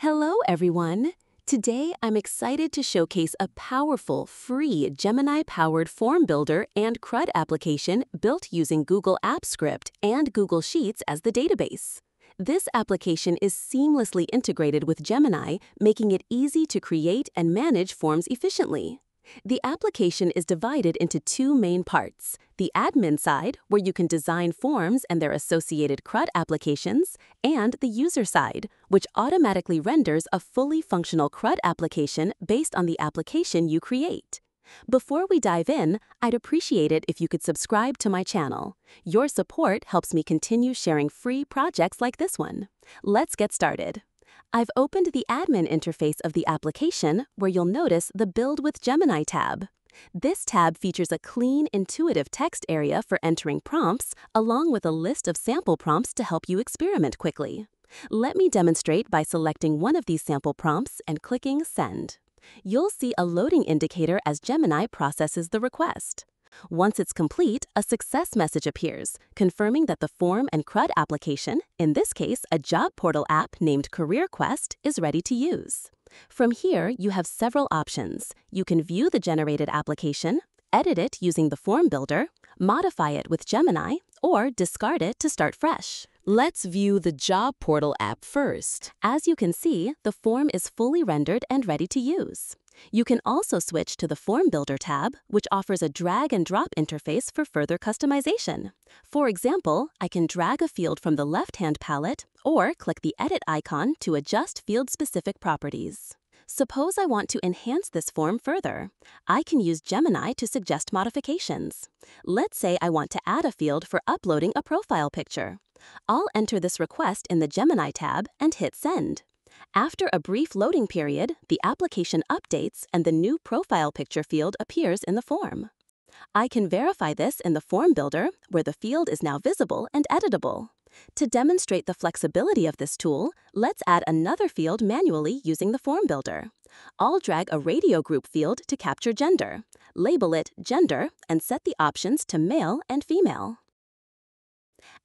Hello, everyone. Today, I'm excited to showcase a powerful, free Gemini-powered form builder and CRUD application built using Google Apps Script and Google Sheets as the database. This application is seamlessly integrated with Gemini, making it easy to create and manage forms efficiently. The application is divided into two main parts, the admin side, where you can design forms and their associated CRUD applications, and the user side, which automatically renders a fully functional CRUD application based on the application you create. Before we dive in, I'd appreciate it if you could subscribe to my channel. Your support helps me continue sharing free projects like this one. Let's get started. I've opened the admin interface of the application where you'll notice the Build with Gemini tab. This tab features a clean, intuitive text area for entering prompts, along with a list of sample prompts to help you experiment quickly. Let me demonstrate by selecting one of these sample prompts and clicking Send. You'll see a loading indicator as Gemini processes the request. Once it's complete, a success message appears, confirming that the form and CRUD application, in this case a job portal app named CareerQuest, is ready to use. From here, you have several options. You can view the generated application, edit it using the form builder, modify it with Gemini, or discard it to start fresh. Let's view the job portal app first. As you can see, the form is fully rendered and ready to use. You can also switch to the Form Builder tab, which offers a drag and drop interface for further customization. For example, I can drag a field from the left-hand palette or click the Edit icon to adjust field-specific properties. Suppose I want to enhance this form further. I can use Gemini to suggest modifications. Let's say I want to add a field for uploading a profile picture. I'll enter this request in the Gemini tab and hit Send. After a brief loading period, the application updates and the new profile picture field appears in the form. I can verify this in the Form Builder, where the field is now visible and editable. To demonstrate the flexibility of this tool, let's add another field manually using the Form Builder. I'll drag a radio group field to capture gender, label it Gender, and set the options to male and female.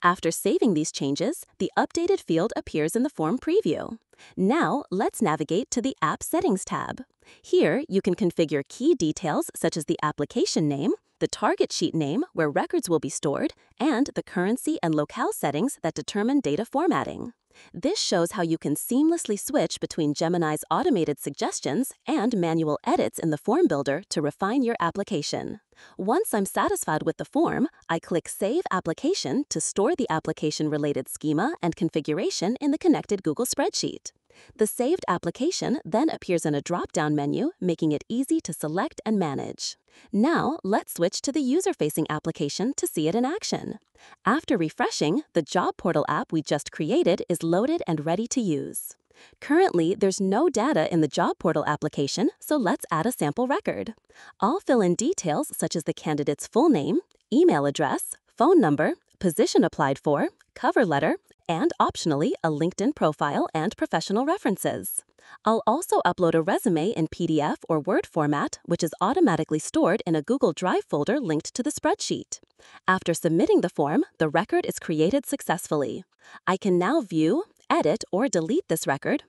After saving these changes, the updated field appears in the form preview. Now, let's navigate to the App Settings tab. Here, you can configure key details such as the application name, the target sheet name where records will be stored, and the currency and locale settings that determine data formatting. This shows how you can seamlessly switch between Gemini's automated suggestions and manual edits in the form builder to refine your application. Once I'm satisfied with the form, I click Save Application to store the application-related schema and configuration in the connected Google spreadsheet. The saved application then appears in a drop-down menu, making it easy to select and manage. Now, let's switch to the user-facing application to see it in action. After refreshing, the job portal app we just created is loaded and ready to use. Currently, there's no data in the job portal application, so let's add a sample record. I'll fill in details such as the candidate's full name, email address, phone number, position applied for, cover letter, and optionally a LinkedIn profile and professional references. I'll also upload a resume in PDF or Word format, which is automatically stored in a Google Drive folder linked to the spreadsheet. After submitting the form, the record is created successfully. I can now view, edit, or delete this record,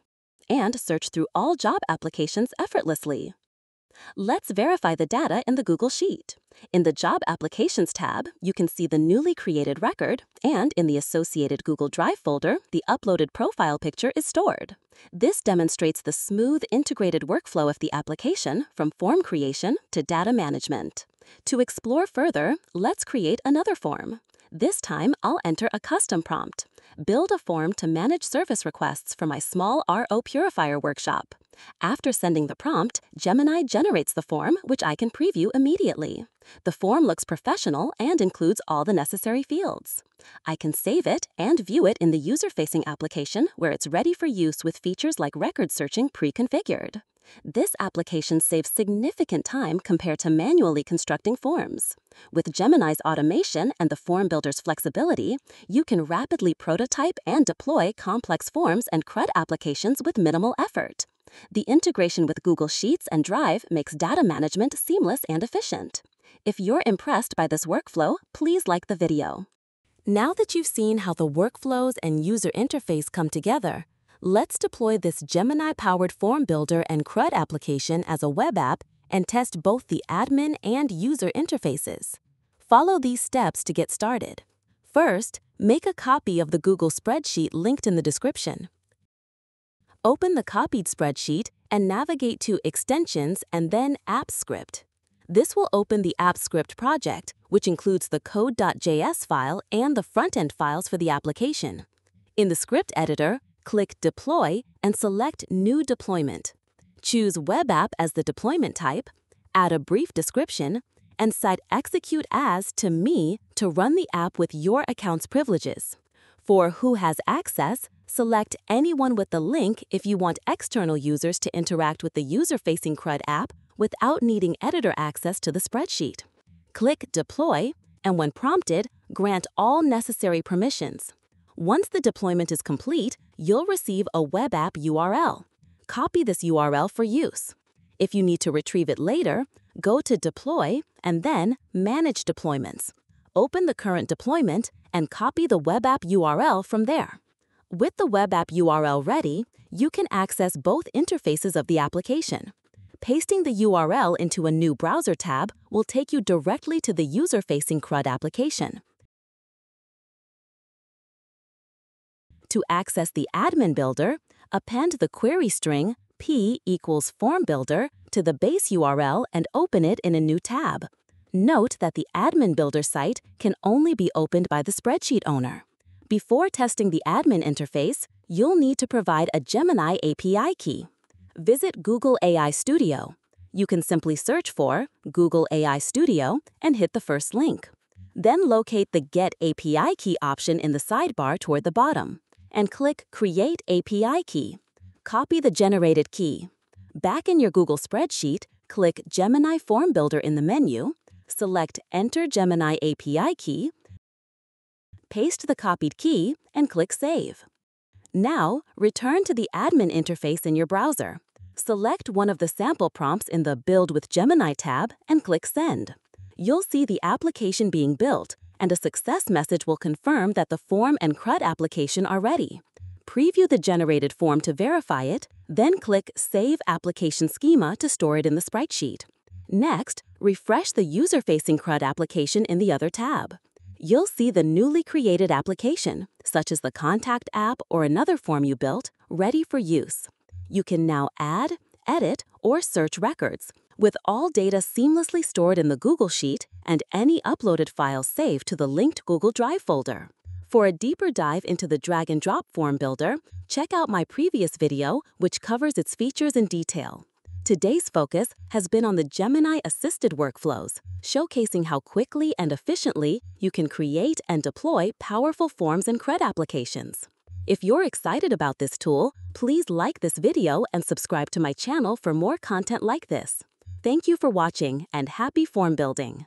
and search through all job applications effortlessly. Let's verify the data in the Google Sheet. In the Job Applications tab, you can see the newly created record, and in the associated Google Drive folder, the uploaded profile picture is stored. This demonstrates the smooth integrated workflow of the application from form creation to data management. To explore further, let's create another form. This time, I'll enter a custom prompt. Build a form to manage service requests for my small RO purifier workshop. After sending the prompt, Gemini generates the form, which I can preview immediately. The form looks professional and includes all the necessary fields. I can save it and view it in the user-facing application where it's ready for use with features like record searching pre-configured. This application saves significant time compared to manually constructing forms. With Gemini's automation and the Form Builder's flexibility, you can rapidly prototype and deploy complex forms and CRUD applications with minimal effort. The integration with Google Sheets and Drive makes data management seamless and efficient. If you're impressed by this workflow, please like the video. Now that you've seen how the workflows and user interface come together, Let's deploy this Gemini-powered Form Builder and CRUD application as a web app and test both the admin and user interfaces. Follow these steps to get started. First, make a copy of the Google spreadsheet linked in the description. Open the copied spreadsheet and navigate to Extensions and then AppScript. This will open the AppScript project, which includes the code.js file and the front-end files for the application. In the script editor, click Deploy and select New Deployment. Choose Web App as the deployment type, add a brief description, and set Execute As to Me to run the app with your account's privileges. For Who Has Access, select anyone with the link if you want external users to interact with the user-facing CRUD app without needing editor access to the spreadsheet. Click Deploy, and when prompted, grant all necessary permissions. Once the deployment is complete, you'll receive a web app URL. Copy this URL for use. If you need to retrieve it later, go to Deploy and then Manage Deployments. Open the current deployment and copy the web app URL from there. With the web app URL ready, you can access both interfaces of the application. Pasting the URL into a new browser tab will take you directly to the user-facing CRUD application. To access the admin builder, append the query string p equals form builder to the base URL and open it in a new tab. Note that the admin builder site can only be opened by the spreadsheet owner. Before testing the admin interface, you'll need to provide a Gemini API key. Visit Google AI Studio. You can simply search for Google AI Studio and hit the first link. Then locate the Get API Key option in the sidebar toward the bottom and click Create API Key. Copy the generated key. Back in your Google spreadsheet, click Gemini Form Builder in the menu, select Enter Gemini API Key, paste the copied key, and click Save. Now, return to the admin interface in your browser. Select one of the sample prompts in the Build with Gemini tab and click Send. You'll see the application being built, and a success message will confirm that the form and CRUD application are ready. Preview the generated form to verify it, then click Save Application Schema to store it in the spreadsheet. Next, refresh the user-facing CRUD application in the other tab you'll see the newly created application, such as the Contact app or another form you built, ready for use. You can now add, edit, or search records, with all data seamlessly stored in the Google Sheet and any uploaded files saved to the linked Google Drive folder. For a deeper dive into the drag and drop form builder, check out my previous video, which covers its features in detail. Today's focus has been on the Gemini assisted workflows, showcasing how quickly and efficiently you can create and deploy powerful forms and CRUD applications. If you're excited about this tool, please like this video and subscribe to my channel for more content like this. Thank you for watching and happy form building!